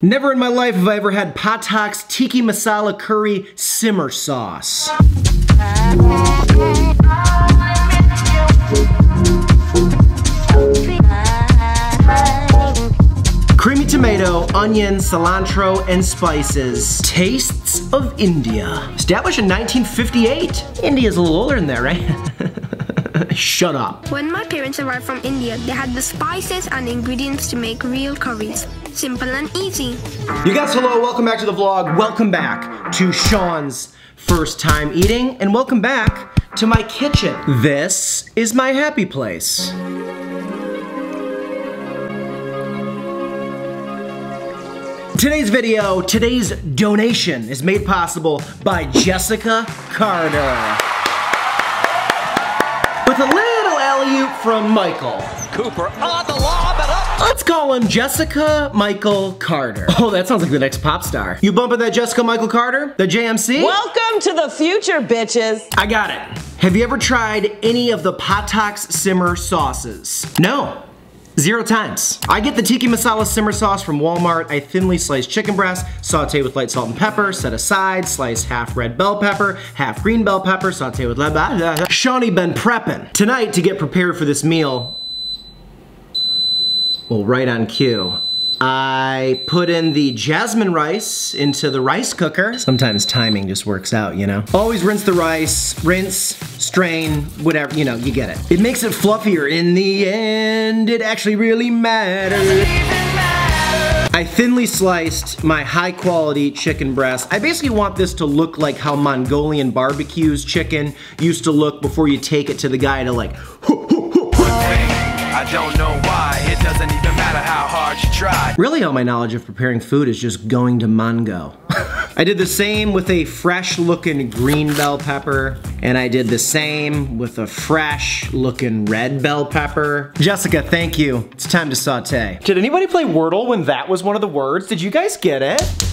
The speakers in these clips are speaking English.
Never in my life have I ever had Patak's Tikka Masala Curry Simmer Sauce. Creamy tomato, onion, cilantro, and spices. Tastes of India. Established in 1958. India's a little older than that, right? Shut up. When my parents arrived from India, they had the spices and ingredients to make real curries. Simple and easy. You guys, hello, welcome back to the vlog. Welcome back to Sean's first time eating, and welcome back to my kitchen. This is my happy place. Today's video, today's donation is made possible by Jessica Carter. Alley-oop from Michael. Cooper on the lob and up. Let's call him Jessica Michael Carter. Oh, that sounds like the next pop star. You bumping that Jessica Michael Carter? The JMC? Welcome to the future, bitches. I got it. Have you ever tried any of the Patak's simmer sauces? No. Zero times. I get the tikka masala simmer sauce from Walmart. I thinly slice chicken breast, saute with light salt and pepper, set aside, slice half red bell pepper, half green bell pepper, saute with blah, blah. Shawnee been prepping. Tonight, to get prepared for this meal, well, right on cue. I put in the jasmine rice into the rice cooker. Sometimes timing just works out, you know? Always rinse the rice, rinse, strain, whatever, you know, you get it. It makes it fluffier. In the end, it actually really matters. I thinly sliced my high quality chicken breast. I basically want this to look like how Mongolian barbecues chicken used to look before you take it to the guy to like, I don't know why. It doesn't even matter how hard you try. Really all my knowledge of preparing food is just going to Mongo. I did the same with a fresh looking green bell pepper, and I did the same with a fresh looking red bell pepper. Jessica, thank you. It's time to saute. Did anybody play Wordle when that was one of the words? Did you guys get it?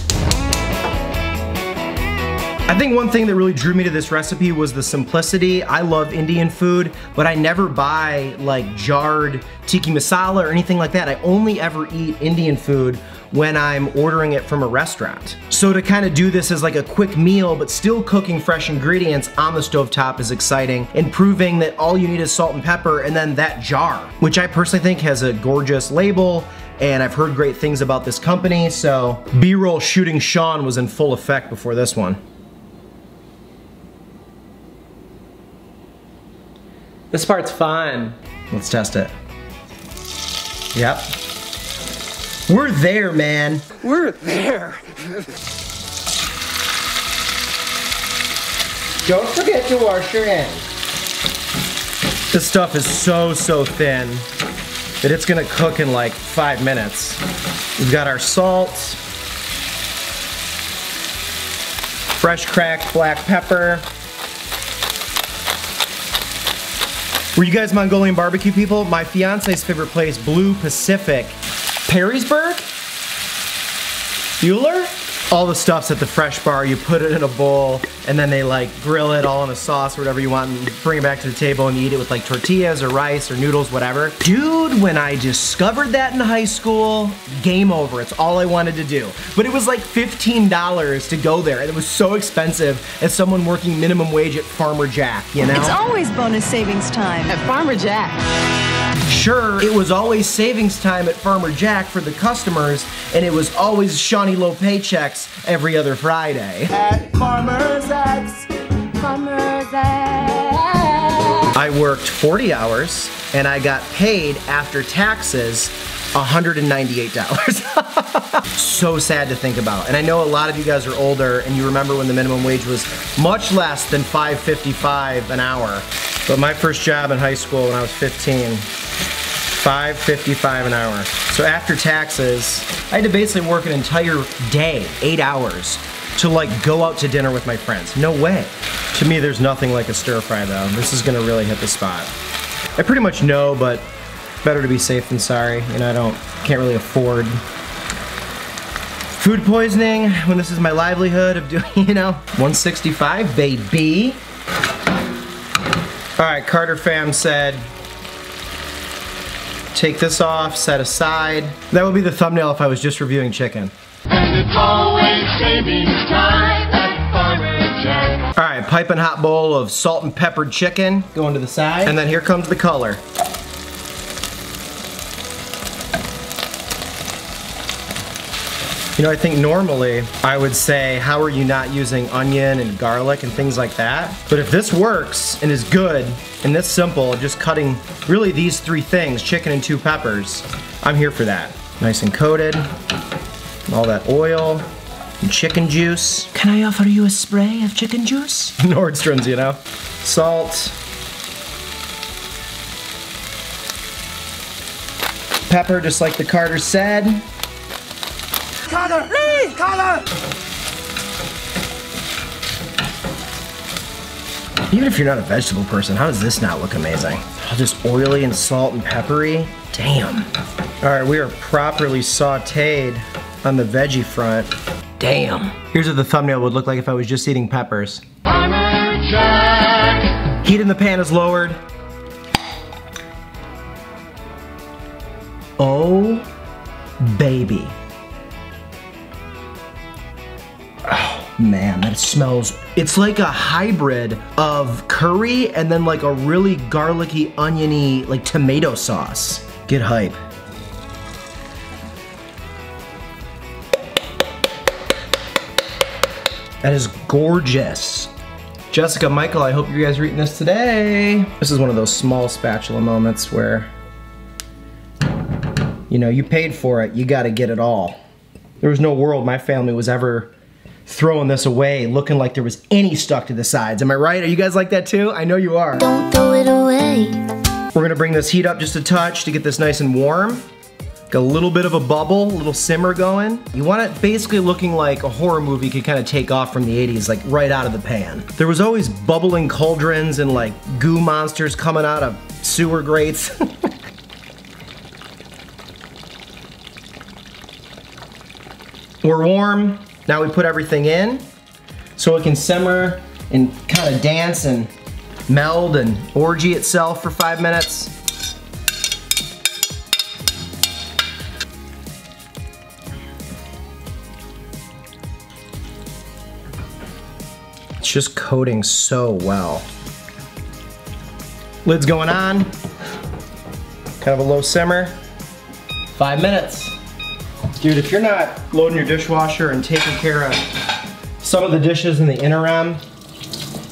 I think one thing that really drew me to this recipe was the simplicity. I love Indian food, but I never buy like jarred tikka masala or anything like that. I only ever eat Indian food when I'm ordering it from a restaurant. So to kind of do this as like a quick meal, but still cooking fresh ingredients on the stove top is exciting and proving that all you need is salt and pepper and then that jar, which I personally think has a gorgeous label and I've heard great things about this company, so B-roll shooting Sean was in full effect before this one. This part's fun. Let's test it. Yep. We're there, man. We're there. Don't forget to wash your hands. This stuff is so, so thin that it's gonna cook in like five minutes. We've got our salt, fresh cracked black pepper, Were you guys Mongolian barbecue people? My fiance's favorite place, Blue Pacific. Perrysburg? Bueller? All the stuff's at the fresh bar. You put it in a bowl and then they like grill it all in a sauce or whatever you want and bring it back to the table and you eat it with like tortillas or rice or noodles, whatever. Dude, when I discovered that in high school, game over. It's all I wanted to do. But it was like $15 to go there and it was so expensive as someone working minimum wage at Farmer Jack, you know? It's always bonus savings time. At Farmer Jack. Sure, it was always savings time at Farmer Jack for the customers, and it was always Shawnee low paychecks every other Friday. At Farmer's X. Farmer's X. I worked 40 hours, and I got paid after taxes $198. so sad to think about. And I know a lot of you guys are older and you remember when the minimum wage was much less than $5.55 an hour. But my first job in high school when I was 15, $5.55 an hour. So after taxes, I had to basically work an entire day, eight hours, to like go out to dinner with my friends. No way. To me, there's nothing like a stir fry though. This is gonna really hit the spot. I pretty much know, but better to be safe than sorry. You know, I don't, can't really afford food poisoning when this is my livelihood of doing, you know, 165, baby. All right, Carter fam said, take this off, set aside. That would be the thumbnail if I was just reviewing chicken. And it's always savings time at All right, piping hot bowl of salt and peppered chicken going to the side. And then here comes the color. You know, I think normally I would say, how are you not using onion and garlic and things like that? But if this works and is good and this simple, just cutting really these three things, chicken and two peppers, I'm here for that. Nice and coated, all that oil, and chicken juice. Can I offer you a spray of chicken juice? Nordstrom's, you know. Salt. Pepper, just like the Carter said. Carter! Lee! Carter! Even if you're not a vegetable person, how does this not look amazing? Just oily and salt and peppery. Damn. All right, we are properly sauteed on the veggie front. Damn. Here's what the thumbnail would look like if I was just eating peppers. Farmer Jack. Heat in the pan is lowered. Oh, baby. Smells. It's like a hybrid of curry and then like a really garlicky, oniony, like tomato sauce. Get hype. That is gorgeous. Jessica, Michael, I hope you guys are eating this today. This is one of those small spatula moments where, you know, you paid for it, you gotta get it all. There was no world my family was ever throwing this away looking like there was any stuck to the sides. Am I right? Are you guys like that too? I know you are. Don't throw it away. We're gonna bring this heat up just a touch to get this nice and warm. Got a little bit of a bubble, a little simmer going. You want it basically looking like a horror movie could kind of take off from the 80s, like right out of the pan. There was always bubbling cauldrons and like goo monsters coming out of sewer grates. We're warm. Now we put everything in so it can simmer and kind of dance and meld and orgy itself for five minutes. It's just coating so well. Lid's going on. Kind of a low simmer. Five minutes. Dude, if you're not loading your dishwasher and taking care of some of the dishes in the interim,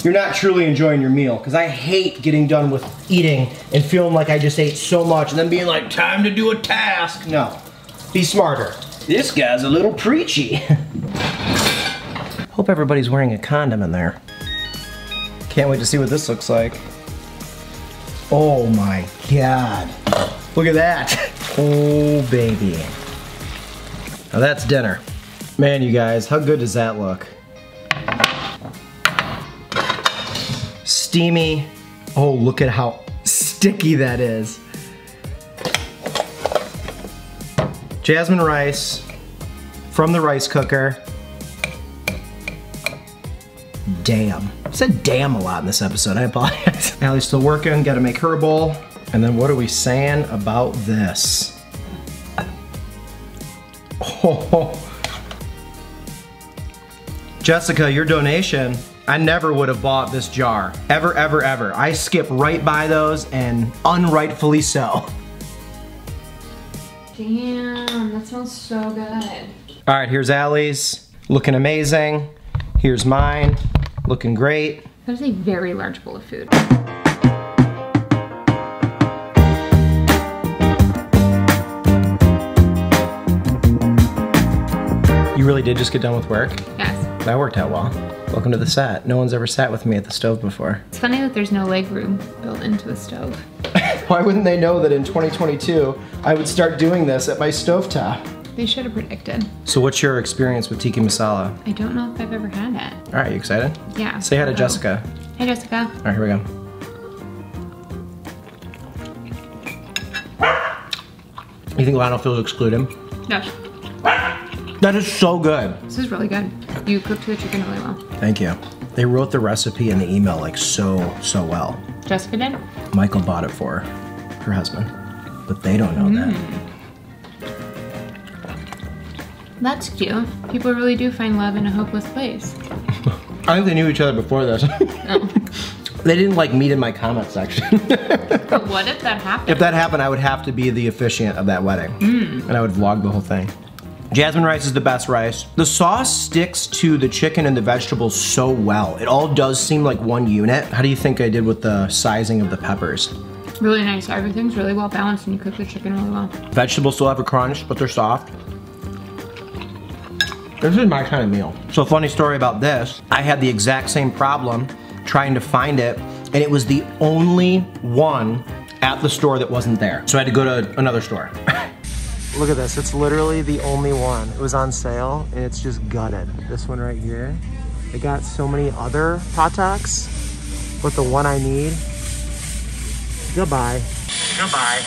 you're not truly enjoying your meal. Because I hate getting done with eating and feeling like I just ate so much and then being like, time to do a task. No, be smarter. This guy's a little preachy. Hope everybody's wearing a condom in there. Can't wait to see what this looks like. Oh my God. Look at that. Oh baby. Now that's dinner. Man, you guys, how good does that look? Steamy. Oh, look at how sticky that is. Jasmine rice from the rice cooker. Damn. I said damn a lot in this episode, I apologize. Allie's still working, gotta make her a bowl. And then what are we saying about this? Jessica, your donation, I never would have bought this jar. Ever, ever, ever. I skip right by those and unrightfully so. Damn, that smells so good. All right, here's Allie's, looking amazing. Here's mine, looking great. That is a very large bowl of food. You really did just get done with work? Yes. That worked out well. Welcome to the set. No one's ever sat with me at the stove before. It's funny that there's no leg room built into the stove. Why wouldn't they know that in 2022 I would start doing this at my stovetop? They should have predicted. So what's your experience with tikka masala? I don't know if I've ever had it. All right, you excited? Yeah. Say hi to Oh. Jessica. Hi, Jessica. All right, here we go. You think Lionel feels excluded? Yes. That is so good. This is really good. You cooked the chicken really well. Thank you. They wrote the recipe in the email like so, so well. Jessica did? Michael bought it for her husband, but they don't know that. Mm. That's cute. People really do find love in a hopeless place. I think they knew each other before this. Oh. they didn't like meet in my comment section. But what if that happened? if that happened, I would have to be the officiant of that wedding. Mm. And I would vlog the whole thing. Jasmine rice is the best rice. The sauce sticks to the chicken and the vegetables so well. It all does seem like one unit. How do you think I did with the sizing of the peppers? Really nice. Everything's really well balanced and you cook the chicken really well. Vegetables still have a crunch, but they're soft. This is my kind of meal. So funny story about this, I had the exact same problem trying to find it, and it was the only one at the store that wasn't there. So I had to go to another store. Look at this, it's literally the only one. It was on sale, and it's just gutted. This one right here. They got so many other pataks, but the one I need, goodbye. Goodbye.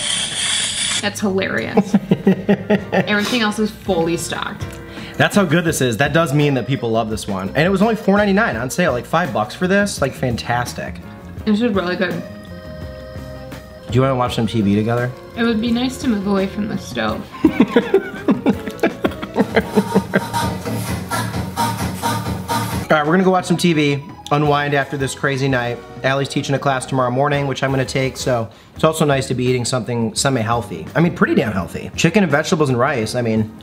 That's hilarious. Everything else is fully stocked. That's how good this is. That does mean that people love this one. And it was only $4.99 on sale, like five bucks for this. Like fantastic. This is really good. Do you want to watch some TV together? It would be nice to move away from the stove. All right, we're gonna go watch some TV, unwind after this crazy night. Allie's teaching a class tomorrow morning, which I'm gonna take, so it's also nice to be eating something semi-healthy. I mean, pretty damn healthy. Chicken and vegetables and rice, I mean,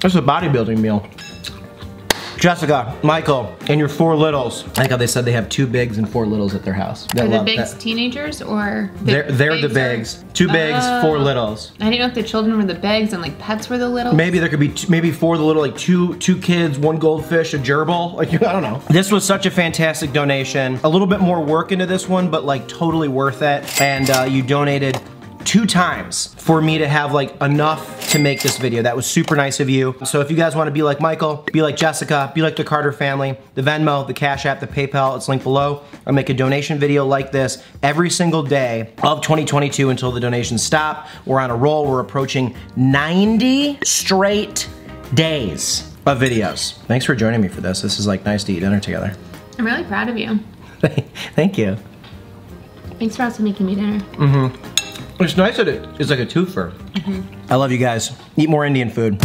this is a bodybuilding meal. Jessica, Michael, and your four littles. I like how they said they have two bigs and four littles at their house. They Are the love bigs that. teenagers or big- They're, they're the are- bigs. Two bigs, four littles. I didn't know if the children were the bigs and like pets were the littles. Maybe there could be t- maybe four of the little like two two kids, one goldfish, a gerbil. Like I don't know. This was such a fantastic donation. A little bit more work into this one, but like totally worth it. And uh, you donated two times for me to have like enough to make this video. That was super nice of you. So if you guys want to be like Michael, be like Jessica, be like the Carter family, the Venmo, the Cash App, the PayPal, it's linked below. I make a donation video like this every single day of 2022 until the donations stop. We're on a roll. We're approaching 90 straight days of videos. Thanks for joining me for this. This is like nice to eat dinner together. I'm really proud of you. Thank you. Thanks for also making me dinner. Mm-hmm. It's nice that it is like a twofer. Mm-hmm. I love you guys. Eat more Indian food.